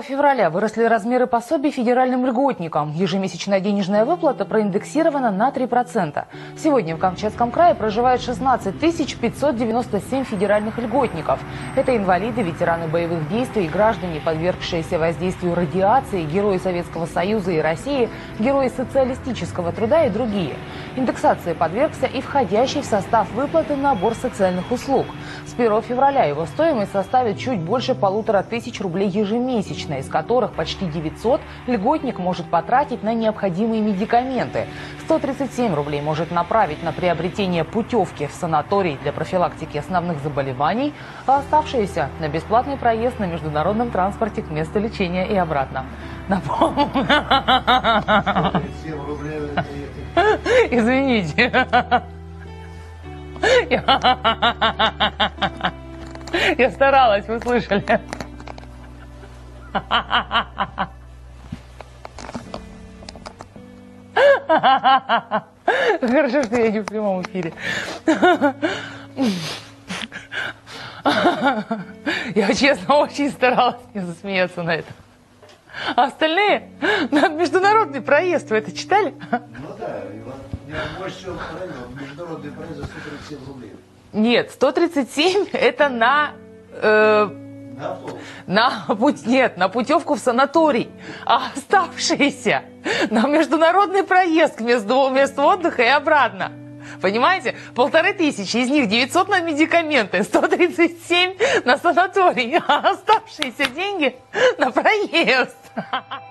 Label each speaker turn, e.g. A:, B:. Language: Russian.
A: 1 февраля выросли размеры пособий федеральным льготникам. Ежемесячная денежная выплата проиндексирована на 3%. Сегодня в Камчатском крае проживает 16 597 федеральных льготников. Это инвалиды, ветераны боевых действий, граждане, подвергшиеся воздействию радиации, герои Советского Союза и России, герои социалистического труда и другие. Индексации подвергся и входящий в состав выплаты набор социальных услуг. С 1 февраля его стоимость составит чуть больше полутора тысяч рублей ежемесячно, из которых почти 900 льготник может потратить на необходимые медикаменты. 137 рублей может направить на приобретение путевки в санаторий для профилактики основных заболеваний, а оставшиеся на бесплатный проезд на международном транспорте к месту лечения и обратно. Напомню.
B: 37 рублей.
A: Извините. Я, старалась, вы слышали. Хорошо, что я не в прямом эфире. Я, честно, очень старалась не засмеяться на это. А остальные на международный проезд вы это читали?
B: Ну да, больше всего правильно, международный проезд за 137 рублей.
A: Нет, 137 это на э,
B: На
A: на путь нет, на путевку в санаторий, а оставшиеся на международный проезд к месту, месту отдыха и обратно. Понимаете? Полторы тысячи, из них 900 на медикаменты, 137 на санаторий, а оставшиеся деньги на проезд.